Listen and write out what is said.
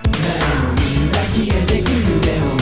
消えてく夢を